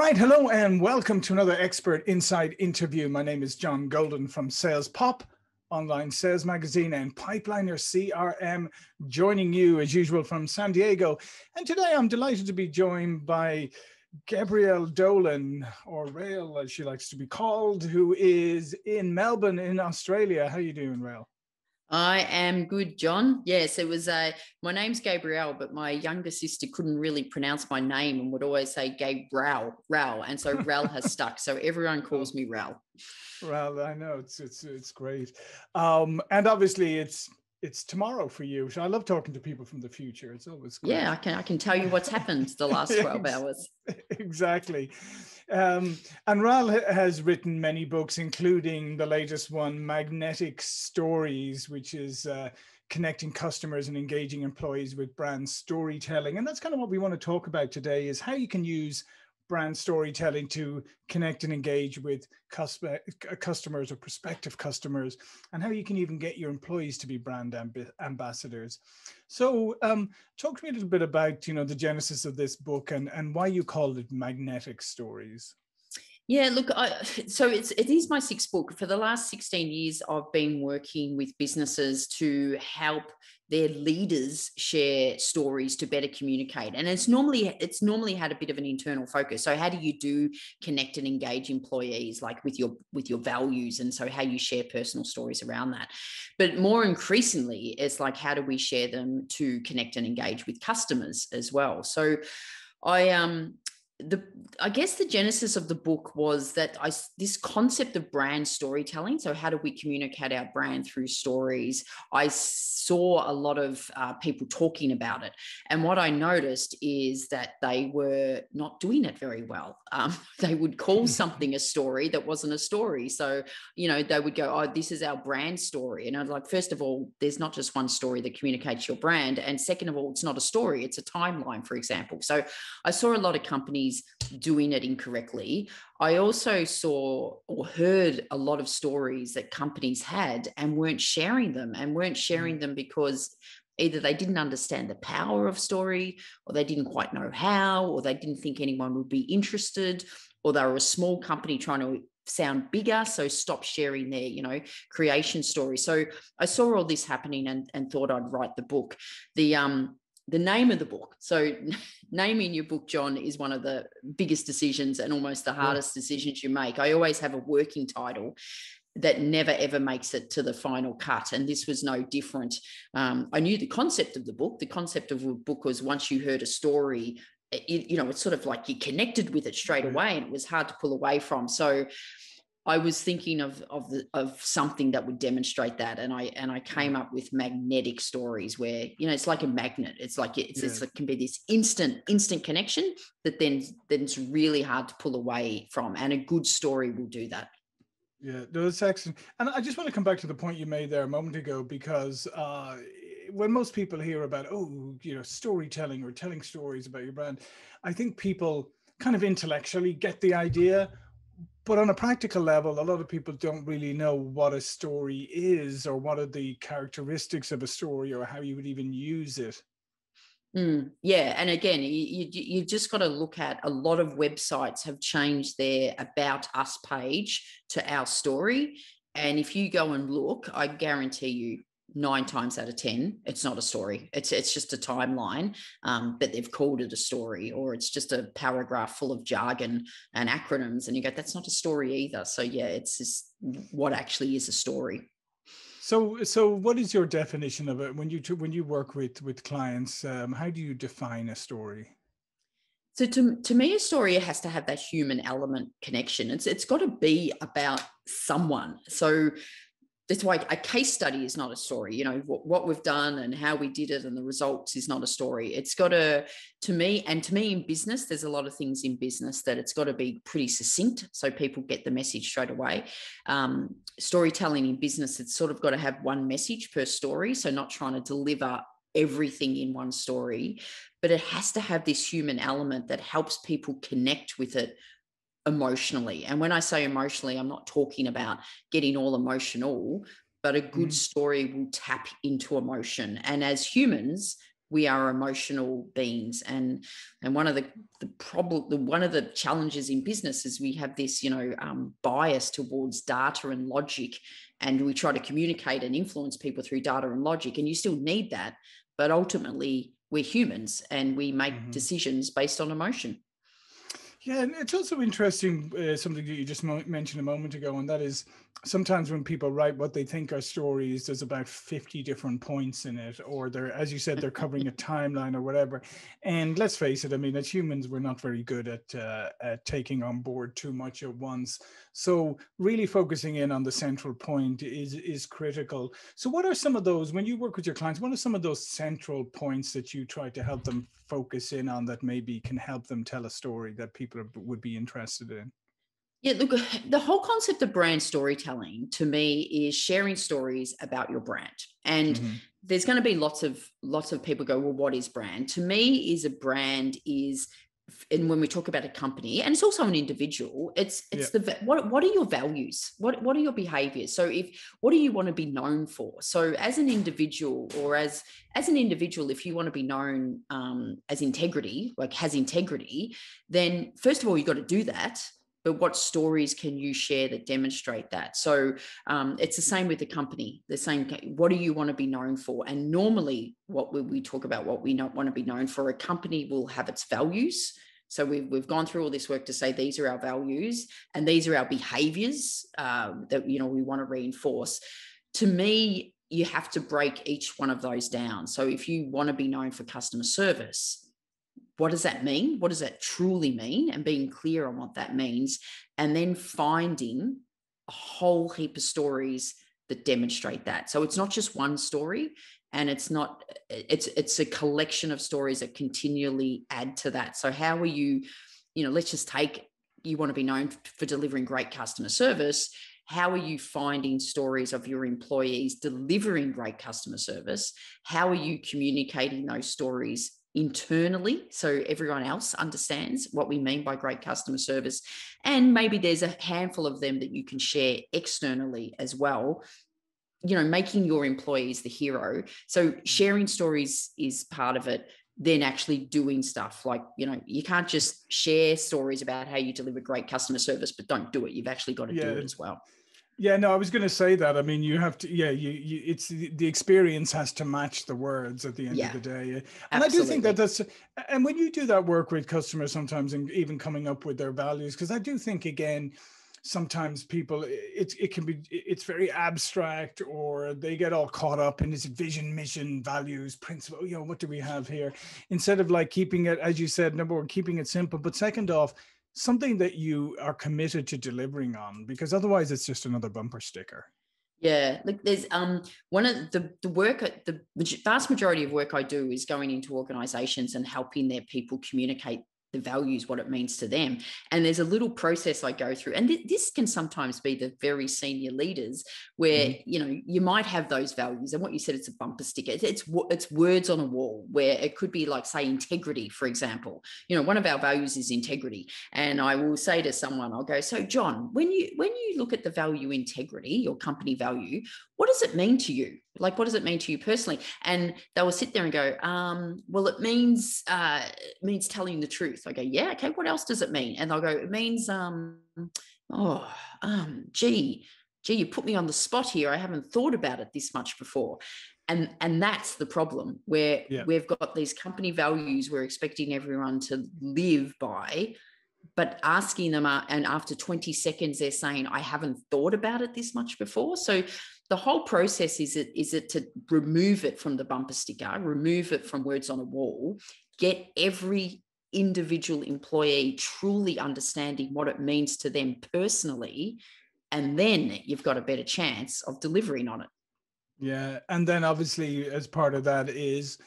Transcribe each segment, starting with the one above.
right, hello and welcome to another Expert Insight interview. My name is John Golden from Sales Pop, online sales magazine, and Pipeliner CRM, joining you as usual from San Diego. And today I'm delighted to be joined by Gabrielle Dolan, or Rel as she likes to be called, who is in Melbourne in Australia. How are you doing, Rel? I am good, John. Yes, it was a. Uh, my name's Gabrielle, but my younger sister couldn't really pronounce my name and would always say Gabrielle, Rao, and so Rel has stuck. So everyone calls me Rel. Well, I know it's it's it's great, um, and obviously it's it's tomorrow for you. So I love talking to people from the future. It's always great. yeah. I can I can tell you what's happened the last twelve hours. exactly. Um, and Rel has written many books, including the latest one, Magnetic Stories, which is uh, connecting customers and engaging employees with brand storytelling. And that's kind of what we want to talk about today: is how you can use brand storytelling to connect and engage with customers or prospective customers, and how you can even get your employees to be brand amb- ambassadors. So, um, talk to me a little bit about you know the genesis of this book and and why you called it Magnetic Stories. Yeah, look, I, so it's it is my sixth book. For the last 16 years, I've been working with businesses to help their leaders share stories to better communicate. And it's normally it's normally had a bit of an internal focus. So how do you do connect and engage employees like with your with your values and so how you share personal stories around that. But more increasingly, it's like how do we share them to connect and engage with customers as well. So I um the I guess the genesis of the book was that I this concept of brand storytelling. So how do we communicate our brand through stories? I saw a lot of uh, people talking about it, and what I noticed is that they were not doing it very well. Um, they would call something a story that wasn't a story. So you know they would go, "Oh, this is our brand story," and I was like, first of all, there's not just one story that communicates your brand, and second of all, it's not a story; it's a timeline, for example. So I saw a lot of companies companies doing it incorrectly. I also saw or heard a lot of stories that companies had and weren't sharing them and weren't sharing mm. them because either they didn't understand the power of story or they didn't quite know how or they didn't think anyone would be interested or they were a small company trying to sound bigger so stop sharing their you know creation story so i saw all this happening and, and thought i'd write the book the um the name of the book. So, naming your book, John, is one of the biggest decisions and almost the hardest yeah. decisions you make. I always have a working title that never ever makes it to the final cut. And this was no different. Um, I knew the concept of the book. The concept of a book was once you heard a story, it, you know, it's sort of like you connected with it straight away and it was hard to pull away from. So, I was thinking of of the, of something that would demonstrate that, and I and I came up with magnetic stories where you know it's like a magnet. It's like it's, yeah. it's it can be this instant instant connection that then then it's really hard to pull away from, and a good story will do that. Yeah, no, that's excellent. And I just want to come back to the point you made there a moment ago because uh, when most people hear about oh you know storytelling or telling stories about your brand, I think people kind of intellectually get the idea but on a practical level, a lot of people don't really know what a story is or what are the characteristics of a story or how you would even use it. Mm, yeah, and again, you, you you just got to look at a lot of websites have changed their about us page to our story, and if you go and look, I guarantee you nine times out of ten it's not a story. It's it's just a timeline um, but they've called it a story or it's just a paragraph full of jargon and acronyms and you go that's not a story either. So yeah it's just what actually is a story. So so what is your definition of it? When you when you work with with clients um, how do you define a story? So to, to me, a story has to have that human element connection. It's it's got to be about someone. So that's why a case study is not a story you know what, what, we've done and how we did it and the results is not a story. It's got to to me and to me in business there's a lot of things in business that it's got to be pretty succinct so people get the message straight away. Um, storytelling in business it's sort of got to have one message per story so not trying to deliver everything in one story but it has to have this human element that helps people connect with it emotionally. And when I say emotionally, I'm not talking about getting all emotional, but a good mm. story will tap into emotion. And as humans, we are emotional beings and and one of the the problem the, one of the challenges in business is we have this you know um, bias towards data and logic and we try to communicate and influence people through data and logic and you still need that but ultimately we're humans and we make mm-hmm. decisions based on emotion yeah, and it's also interesting uh, something that you just mo- mentioned a moment ago, and that is sometimes when people write what they think are stories, there's about 50 different points in it, or they're, as you said, they're covering a timeline or whatever. And let's face it, I mean, as humans, we're not very good at, uh, at taking on board too much at once. So really focusing in on the central point is, is critical. So what are some of those, when you work with your clients, what are some of those central points that you try to help them focus in on that maybe can help them tell a story that people would be interested in? Yeah, look, the whole concept of brand storytelling to me is sharing stories about your brand. And mm-hmm. there's going to be lots of lots of people go, well, what is brand? To me, is a brand is and when we talk about a company and it's also an individual it's it's yeah. the what what are your values what what are your behaviors so if what do you want to be known for so as an individual or as as an individual if you want to be known um, as integrity like has integrity then first of all you got to do that but what stories can you share that demonstrate that? So um, it's the same with the company the same what do you want to be known for? And normally what we, talk about what we not want to be known for a company will have its values. So we've, we've gone through all this work to say these are our values and these are our behaviors um, that you know we want to reinforce. To me you have to break each one of those down. So if you want to be known for customer service what does that mean? What does that truly mean? And being clear on what that means. And then finding a whole heap of stories that demonstrate that. So it's not just one story and it's not it's it's a collection of stories that continually add to that. So how are you, you know, let's just take you want to be known for delivering great customer service how are you finding stories of your employees delivering great customer service how are you communicating those stories internally so everyone else understands what we mean by great customer service. And maybe there's a handful of them that you can share externally as well. You know making your employees the hero. So mm. sharing stories is part of it then actually doing stuff like you know you can't just share stories about how you deliver great customer service but don't do it. You've actually got to yeah. do it as well yeah, no, I was going to say that. I mean, you have to. Yeah, you, you it's the experience has to match the words at the end yeah, of the day, and absolutely. I do think that that's. And when you do that work with customers, sometimes, and even coming up with their values, because I do think again, sometimes people it, it can be it's very abstract or they get all caught up in this vision mission values principle you know what do we have here instead of like keeping it as you said number one keeping it simple but second off something that you are committed to delivering on because otherwise it's just another bumper sticker. Yeah like there's um one of the the work the vast majority of work i do is going into organizations and helping their people communicate the values, what it means to them. And there's a little process I go through. And th- this can sometimes be the very senior leaders where, mm. you know, you might have those values. And what you said, it's a bumper sticker. It's, it's, it's words on a wall where it could be like, say, integrity, for example. You know, one of our values is integrity. And I will say to someone, I'll go, so John, when you when you look at the value integrity, your company value, what does it mean to you? Like, what does it mean to you personally? And they will sit there and go, um, well, it means uh, it means telling the truth. I go, yeah, okay. What else does it mean? And they'll go, it means, um, oh, um, gee, gee, you put me on the spot here. I haven't thought about it this much before. And, and that's the problem where yeah. we've got these company values we're expecting everyone to live by but asking them uh, and after 20 seconds they're saying i haven't thought about it this much before. So the whole process is it is it to remove it from the bumper sticker remove it from words on a wall get every individual employee truly understanding what it means to them personally and then you've got a better chance of delivering on it. Yeah and then obviously as part of that is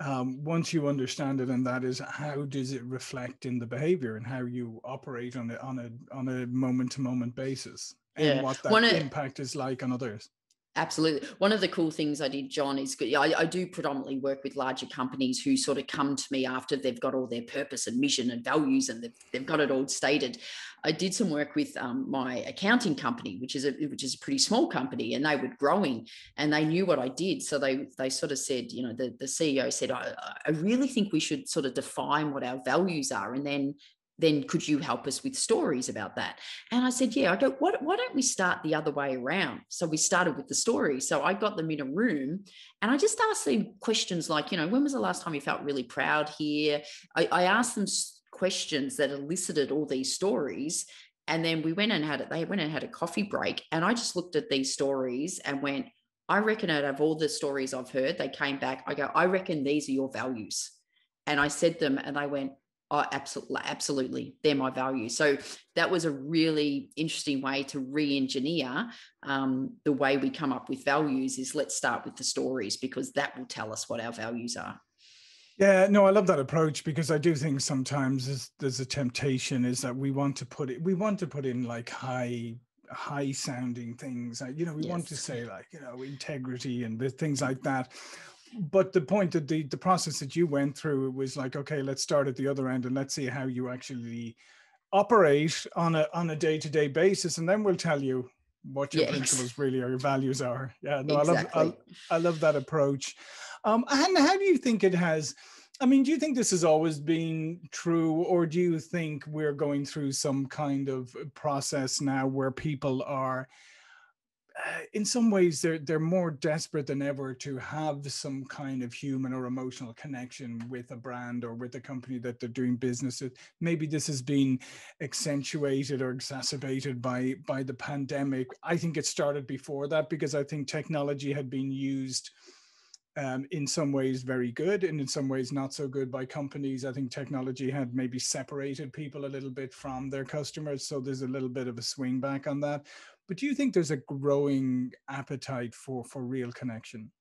um, once you understand it and that is how does it reflect in the behavior and how you operate on it on a on a moment to moment basis and yeah. what that One impact is like on others Absolutely. One of the cool things I did, John, is I, I, do predominantly work with larger companies who sort of come to me after they've got all their purpose and mission and values and they've, they've got it all stated. I did some work with um, my accounting company, which is a which is a pretty small company, and they were growing, and they knew what I did. So they they sort of said, you know, the, the CEO said, I, I really think we should sort of define what our values are, and then then could you help us with stories about that? And I said, yeah, I go, why, why don't we start the other way around? So we started with the story. So I got them in a room and I just asked them questions like, you know, when was the last time you felt really proud here? I, I asked them questions that elicited all these stories. And then we went and had it, they went and had a coffee break. And I just looked at these stories and went, I reckon out of all the stories I've heard, they came back, I go, I reckon these are your values. And I said them and they went, Oh, absolutely, absolutely. They're my values. So that was a really interesting way to re-engineer um, the way we come up with values. Is let's start with the stories because that will tell us what our values are. Yeah, no, I love that approach because I do think sometimes there's, there's a temptation is that we want to put it, we want to put in like high high sounding things you know we yes. want to say like you know integrity and the things like that but the point that the the process that you went through was like okay let's start at the other end and let's see how you actually operate on a on a day-to-day basis and then we'll tell you what your yes. principles really are your values are yeah no exactly. i love I, I, love that approach um and how do you think it has i mean do you think this has always been true or do you think we're going through some kind of process now where people are uh, in some ways they're they're more desperate than ever to have some kind of human or emotional connection with a brand or with a company that they're doing business with. Maybe this has been accentuated or exacerbated by by the pandemic. I think it started before that because I think technology had been used um, in some ways very good and in some ways not so good by companies. I think technology had maybe separated people a little bit from their customers. So there's a little bit of a swing back on that. But do you think there's a growing appetite for for real connection?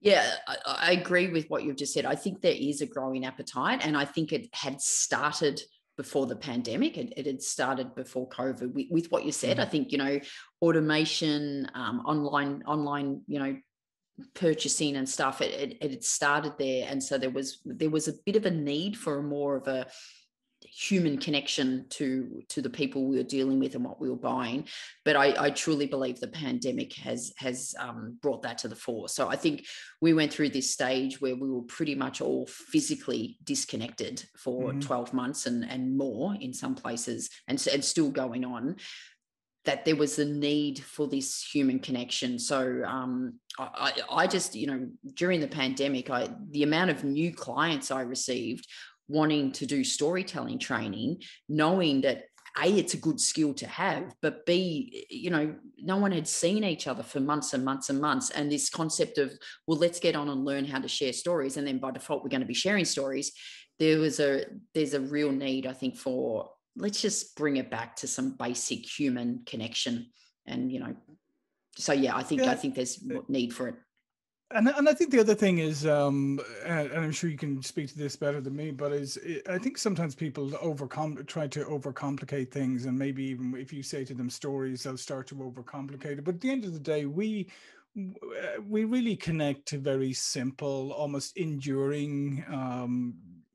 Yeah, I, I agree with what you've just said. I think there is a growing appetite, and I think it had started before the pandemic. It, it, had started before COVID. With, with what you said, mm-hmm. I think you know automation, um, online, online, you know, purchasing and stuff. It, it, it started there, and so there was there was a bit of a need for more of a human connection to to the people we were dealing with and what we were buying but i, I truly believe the pandemic has has um, brought that to the fore so i think we went through this stage where we were pretty much all physically disconnected for mm-hmm. 12 months and and more in some places and, and still going on that there was a need for this human connection. So um, I, I, just, you know, during the pandemic, I the amount of new clients I received wanting to do storytelling training, knowing that a it's a good skill to have but b you know no one had seen each other for months and months and months and this concept of well let's get on and learn how to share stories and then by default we're going to be sharing stories there was a there's a real need i think for let's just bring it back to some basic human connection and you know so yeah i think yeah. i think there's need for it and and I think the other thing is, um, and, I'm sure you can speak to this better than me, but is I think sometimes people overcome try to overcomplicate things, and maybe even if you say to them stories, they'll start to overcomplicate it. But at the end of the day, we we really connect to very simple, almost enduring, um,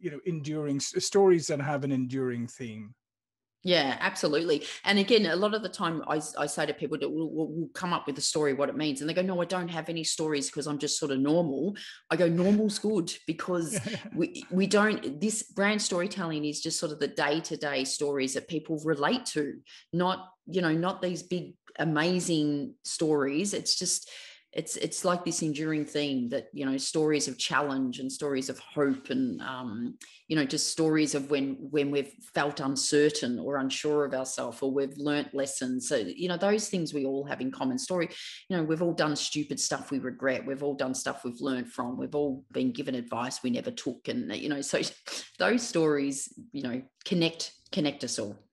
you know, enduring stories that have an enduring theme. Yeah, absolutely. And again, a lot of the time I, I say to people that we'll, we'll, come up with a story, what it means. And they go, no, I don't have any stories because I'm just sort of normal. I go, normal's good because we, we don't, this brand storytelling is just sort of the day to day stories that people relate to, not, you know, not these big, amazing stories. It's just, it's it's like this enduring theme that you know stories of challenge and stories of hope and um, you know just stories of when when we've felt uncertain or unsure of ourselves or we've learnt lessons. So you know those things we all have in common. Story you know we've all done stupid stuff we regret. We've all done stuff we've learned from. We've all been given advice we never took. And you know so those stories you know connect connect us all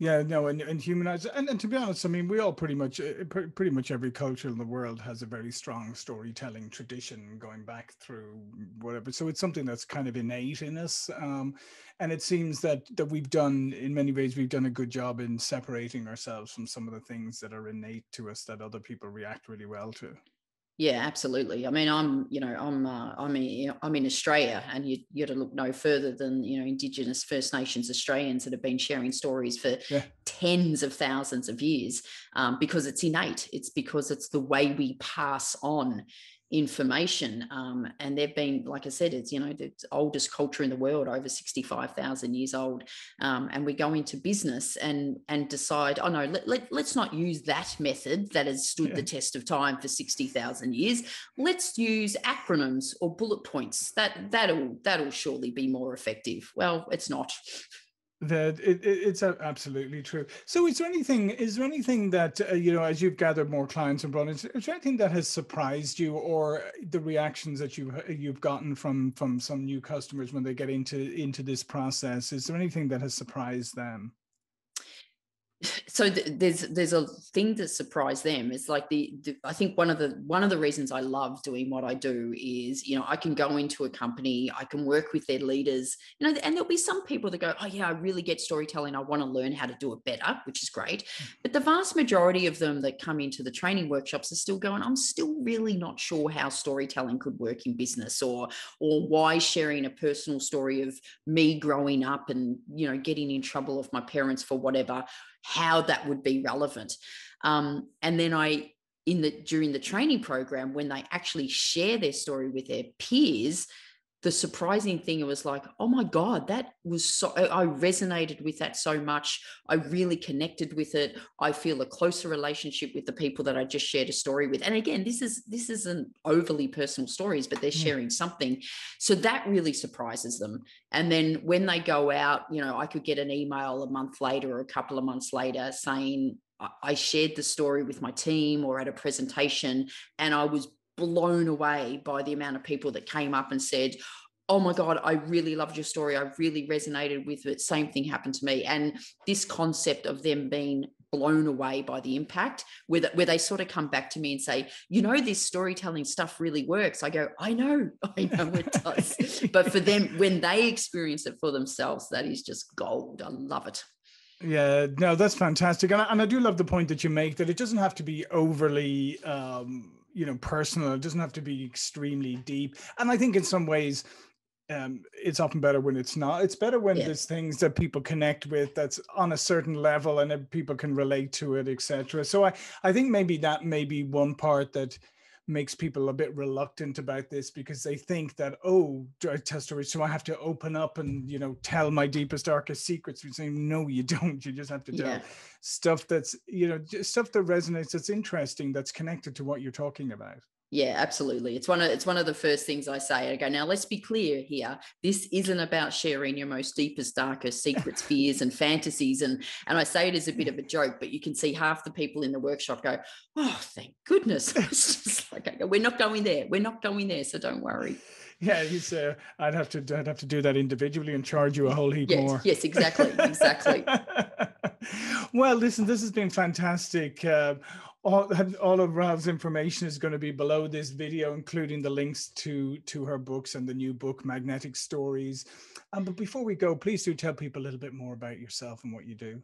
Yeah, no, and, and humanize, and, and to be honest, I mean, we all pretty much, uh, pretty much every culture in the world has a very strong storytelling tradition going back through whatever. So it's something that's kind of innate in us, um, and it seems that that we've done, in many ways, we've done a good job in separating ourselves from some of the things that are innate to us that other people react really well to. Yeah, absolutely. I mean, I'm, you know, I'm, uh, I'm, in, I'm in Australia, and you you got to look no further than you know Indigenous First Nations Australians that have been sharing stories for yeah. tens of thousands of years, um, because it's innate. It's because it's the way we pass on information. Um, and they've been, like I said, it's, you know, the oldest culture in the world, over 65,000 years old. Um, and we go into business and, and decide, oh no, let, let, let's not use that method that has stood yeah. the test of time for 60,000 years. Let's use acronyms or bullet points. That, that'll, that'll surely be more effective. Well, it's not. That it, it, it's absolutely true. So, is there anything? Is there anything that uh, you know, as you've gathered more clients and brought in, is there anything that has surprised you, or the reactions that you you've gotten from from some new customers when they get into into this process? Is there anything that has surprised them? So th- there's there's a thing that surprised them. It's like the, the, i think one of the one of the reasons i love doing what i do is you know i can go into a company i can work with their leaders you know and there'll be some people that go oh yeah i really get storytelling. I want to learn how to do it better which is great. Mm. but the vast majority of them that come into the training workshops are still going i'm still really not sure how storytelling could work in business or or why sharing a personal story of me growing up and you know getting in trouble of my parents for whatever how that would be relevant. Um, and then I, in the during the training program, when they actually share their story with their peers, the surprising thing it was like oh my god that was so i resonated with that so much. I really connected with it. I feel a closer relationship with the people that i just shared a story with. And again this is this isn't overly personal stories but they're mm. sharing something. So that really surprises them. And then when they go out you know i could get an email a month later or a couple of months later saying I shared the story with my team or at a presentation, and I was blown away by the amount of people that came up and said, oh my god i really loved your story. I really resonated with it. Same thing happened to me. And this concept of them being blown away by the impact where, where they sort of come back to me and say you know this storytelling stuff really works. I go i know i know it does. But for them when they experience it for themselves that is just gold. I love it. Yeah, no, that's fantastic, and I, and I do love the point that you make that it doesn't have to be overly um, you know personal it doesn't have to be extremely deep and i think in some ways um, it's often better when it's not. It's better when yeah. there's things that people connect with that's on a certain level and people can relate to it, etc. So I, I think maybe that may be one part that makes people a bit reluctant about this because they think that oh I tell stories so I have to open up and you know tell my deepest darkest secrets. We say no you don't. You just have to tell yeah. stuff that's you know stuff that resonates that's interesting that's connected to what you're talking about yeah, absolutely. It's one of it's one of the first things I say. I go, now let's be clear here. This isn't about sharing your most deepest, darkest secrets, fears, and fantasies. And and I say it as a bit of a joke, but you can see half the people in the workshop go, Oh, thank goodness. it's just like go, we're not going there. We're not going there. So don't worry. Yeah, he's. Uh, I'd have to. I'd have to do that individually and charge you a whole heap yes, more. Yes, exactly, exactly. well, listen, this has been fantastic. Uh, all, all of Rel's information is going to be below this video, including the links to to her books and the new book, Magnetic Stories. Um, but before we go, please do tell people a little bit more about yourself and what you do.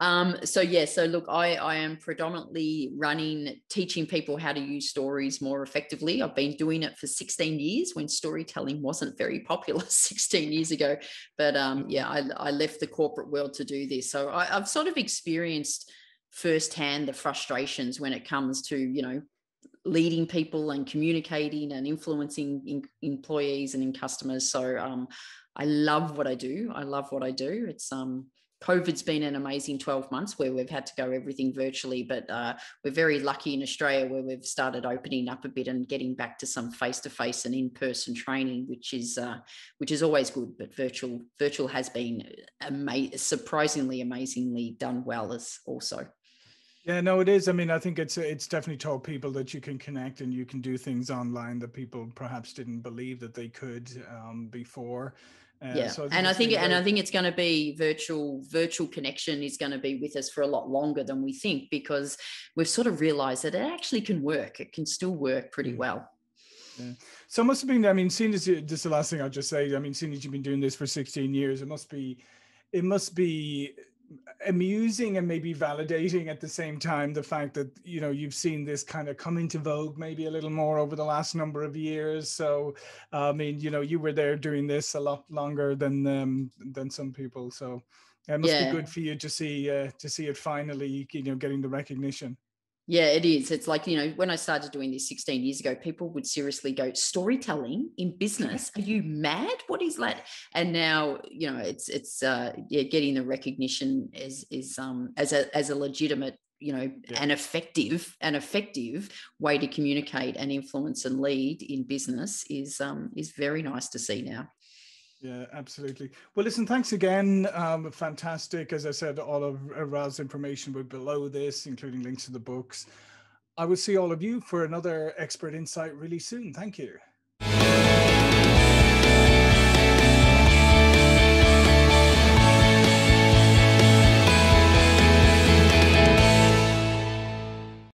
Um, so yeah, so look, I, I am predominantly running, teaching people how to use stories more effectively. I've been doing it for 16 years when storytelling wasn't very popular 16 years ago. But um, yeah, I, I left the corporate world to do this. So I, I've sort of experienced firsthand the frustrations when it comes to you know leading people and communicating and influencing in, employees and in customers so um, i love what i do i love what i do it's um COVID's been an amazing 12 months where we've had to go everything virtually, but uh, we're very lucky in Australia where we've started opening up a bit and getting back to some face-to-face and in-person training, which is uh, which is always good. But virtual virtual has been ama- surprisingly amazingly done well as also. Yeah, no, it is. I mean, I think it's it's definitely taught people that you can connect and you can do things online that people perhaps didn't believe that they could um, before. Uh, yeah, so I and I think and I think it's going to be virtual virtual connection is going to be with us for a lot longer than we think because we've sort of realised that it actually can work. It can still work pretty well. Yeah. So it must have been. I mean, seeing as just the last thing I'll just say. I mean, seeing as you've been doing this for 16 years, it must be, it must be amusing and maybe validating at the same time the fact that you know you've seen this kind of come into vogue maybe a little more over the last number of years. So uh, i mean you know you were there doing this a lot longer than um, than some people. So it must yeah. be good for you to see uh, to see it finally you know getting the recognition yeah, it is. It's like, you know, when I started doing this 16 years ago, people would seriously go, storytelling in business? Are you mad? What is that? And now, you know, it's it's uh yeah, getting the recognition is is um as a as a legitimate you know yeah. an effective an effective way to communicate and influence and lead in business is um is very nice to see now yeah, absolutely. Well, listen, thanks again. Um, fantastic. As I said, all of Rel's information will be below this, including links to the books. I will see all of you for another expert insight really soon. Thank you.